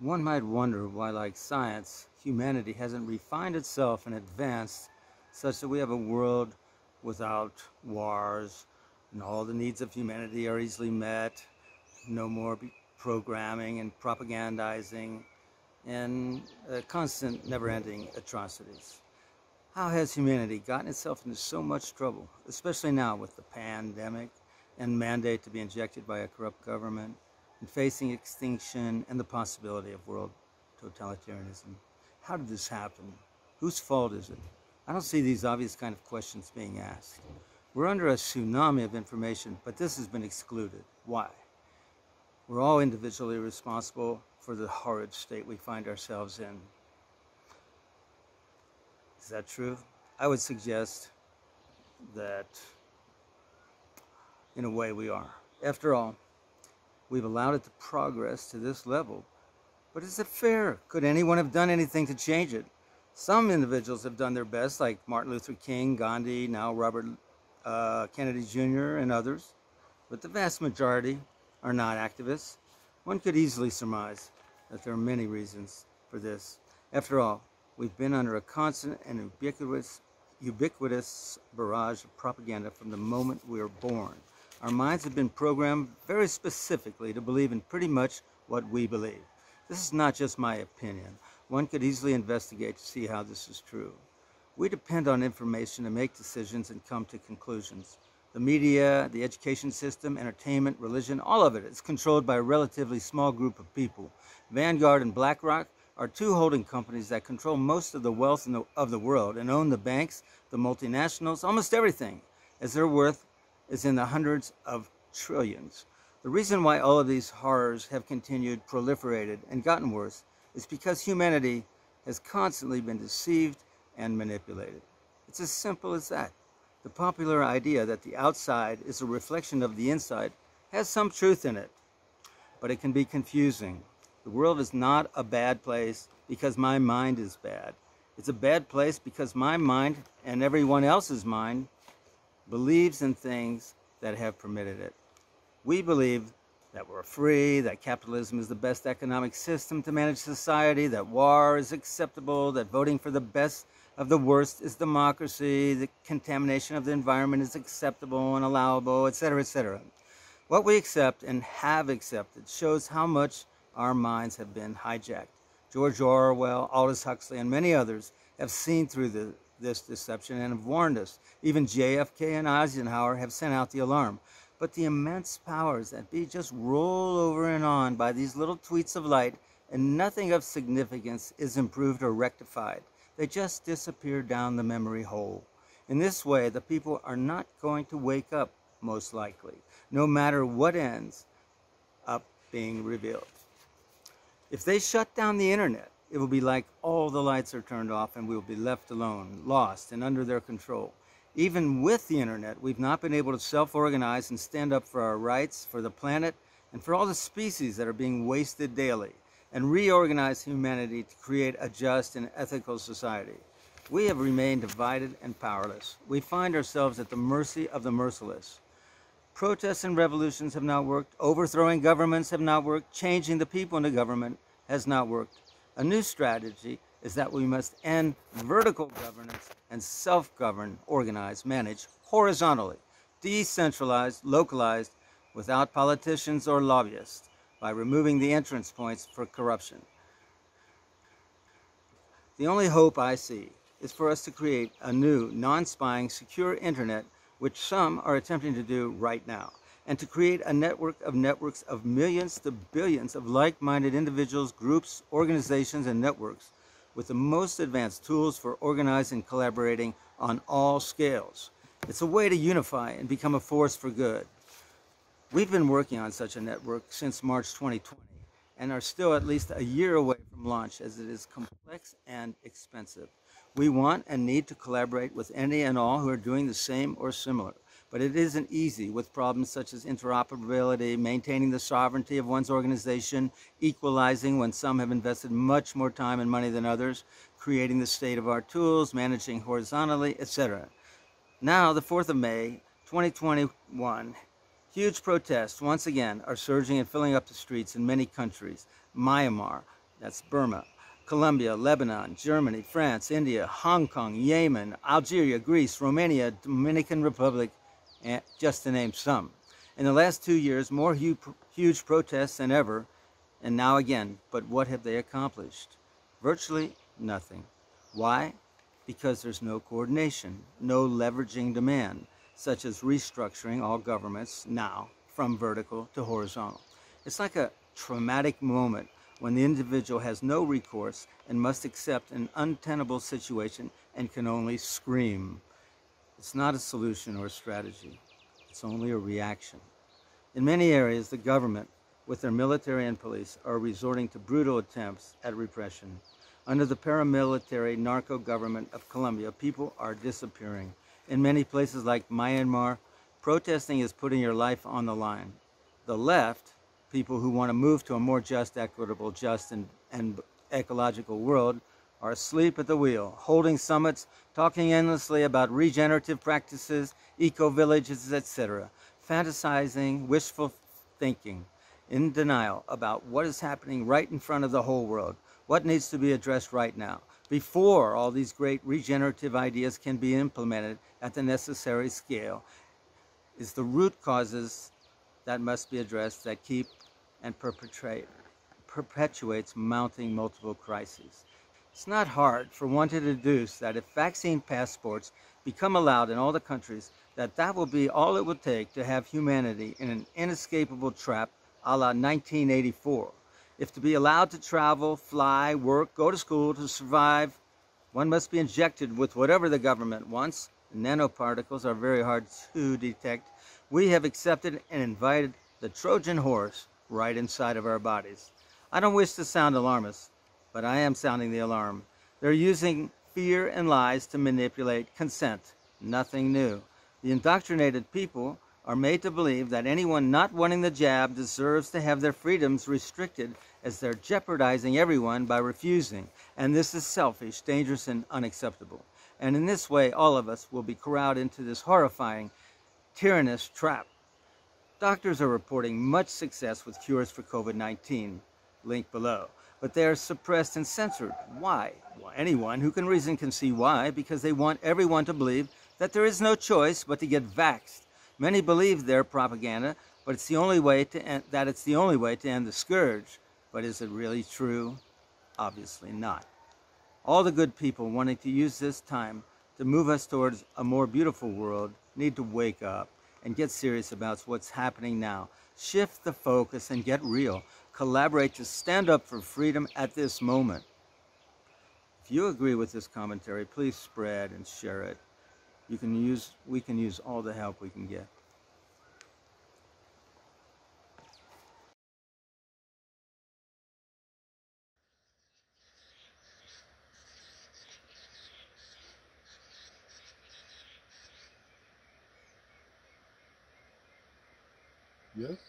One might wonder why, like science, humanity hasn't refined itself and advanced such that we have a world without wars and all the needs of humanity are easily met, no more programming and propagandizing, and uh, constant never-ending atrocities. How has humanity gotten itself into so much trouble, especially now with the pandemic and mandate to be injected by a corrupt government, and facing extinction and the possibility of world totalitarianism. How did this happen? Whose fault is it? I don't see these obvious kind of questions being asked. We're under a tsunami of information, but this has been excluded. Why? We're all individually responsible for the horrid state we find ourselves in. Is that true? I would suggest that in a way we are. After all, We've allowed it to progress to this level. But is it fair? Could anyone have done anything to change it? Some individuals have done their best, like Martin Luther King, Gandhi, now Robert uh, Kennedy Jr., and others. But the vast majority are not activists. One could easily surmise that there are many reasons for this. After all, we've been under a constant and ubiquitous, ubiquitous barrage of propaganda from the moment we were born. Our minds have been programmed very specifically to believe in pretty much what we believe. This is not just my opinion. One could easily investigate to see how this is true. We depend on information to make decisions and come to conclusions. The media, the education system, entertainment, religion, all of it is controlled by a relatively small group of people. Vanguard and BlackRock are two holding companies that control most of the wealth the, of the world and own the banks, the multinationals, almost everything, as they're worth is in the hundreds of trillions. The reason why all of these horrors have continued, proliferated, and gotten worse is because humanity has constantly been deceived and manipulated. It's as simple as that. The popular idea that the outside is a reflection of the inside has some truth in it, but it can be confusing. The world is not a bad place because my mind is bad. It's a bad place because my mind and everyone else's mind believes in things that have permitted it. We believe that we're free, that capitalism is the best economic system to manage society, that war is acceptable, that voting for the best of the worst is democracy, the contamination of the environment is acceptable and allowable, etc., etc. What we accept and have accepted shows how much our minds have been hijacked. George Orwell, Aldous Huxley, and many others have seen through the this deception and have warned us. Even JFK and Eisenhower have sent out the alarm. But the immense powers that be just roll over and on by these little tweets of light, and nothing of significance is improved or rectified. They just disappear down the memory hole. In this way, the people are not going to wake up, most likely, no matter what ends up being revealed. If they shut down the internet, it will be like all the lights are turned off and we will be left alone, lost, and under their control. Even with the internet, we've not been able to self-organize and stand up for our rights, for the planet, and for all the species that are being wasted daily, and reorganize humanity to create a just and ethical society. We have remained divided and powerless. We find ourselves at the mercy of the merciless. Protests and revolutions have not worked. Overthrowing governments have not worked. Changing the people into government has not worked. A new strategy is that we must end vertical governance and self-govern, organize, manage horizontally, decentralized, localized, without politicians or lobbyists, by removing the entrance points for corruption. The only hope I see is for us to create a new, non-spying, secure internet, which some are attempting to do right now and to create a network of networks of millions to billions of like-minded individuals, groups, organizations, and networks with the most advanced tools for organizing and collaborating on all scales. It's a way to unify and become a force for good. We've been working on such a network since March 2020 and are still at least a year away from launch as it is complex and expensive. We want and need to collaborate with any and all who are doing the same or similar. But it isn't easy with problems such as interoperability, maintaining the sovereignty of one's organization, equalizing when some have invested much more time and money than others, creating the state of our tools, managing horizontally, etc. Now, the 4th of May, 2021, huge protests once again are surging and filling up the streets in many countries. Myanmar, that's Burma, Colombia, Lebanon, Germany, France, India, Hong Kong, Yemen, Algeria, Greece, Romania, Dominican Republic, just to name some. In the last two years, more huge protests than ever, and now again. But what have they accomplished? Virtually nothing. Why? Because there's no coordination, no leveraging demand, such as restructuring all governments now from vertical to horizontal. It's like a traumatic moment when the individual has no recourse and must accept an untenable situation and can only scream. It's not a solution or a strategy. It's only a reaction. In many areas, the government, with their military and police, are resorting to brutal attempts at repression. Under the paramilitary narco government of Colombia, people are disappearing. In many places like Myanmar, protesting is putting your life on the line. The left people who want to move to a more just, equitable, just, and, and ecological world are asleep at the wheel, holding summits, talking endlessly about regenerative practices, eco-villages, etc., fantasizing, wishful thinking, in denial about what is happening right in front of the whole world, what needs to be addressed right now, before all these great regenerative ideas can be implemented at the necessary scale, is the root causes that must be addressed that keep and perpetrate, perpetuates mounting multiple crises. It's not hard for one to deduce that if vaccine passports become allowed in all the countries, that that will be all it will take to have humanity in an inescapable trap a la 1984. If to be allowed to travel, fly, work, go to school, to survive, one must be injected with whatever the government wants. Nanoparticles are very hard to detect we have accepted and invited the Trojan horse right inside of our bodies. I don't wish to sound alarmist, but I am sounding the alarm. They're using fear and lies to manipulate consent. Nothing new. The indoctrinated people are made to believe that anyone not wanting the jab deserves to have their freedoms restricted as they're jeopardizing everyone by refusing. And this is selfish, dangerous, and unacceptable. And in this way, all of us will be corralled into this horrifying tyrannous trap. Doctors are reporting much success with cures for COVID-19, link below, but they are suppressed and censored. Why? Well, anyone who can reason can see why, because they want everyone to believe that there is no choice but to get vaxxed. Many believe their propaganda, but it's the only way to end, that it's the only way to end the scourge. But is it really true? Obviously not. All the good people wanting to use this time to move us towards a more beautiful world need to wake up and get serious about what's happening now. Shift the focus and get real. Collaborate to stand up for freedom at this moment. If you agree with this commentary, please spread and share it. You can use, we can use all the help we can get. Yes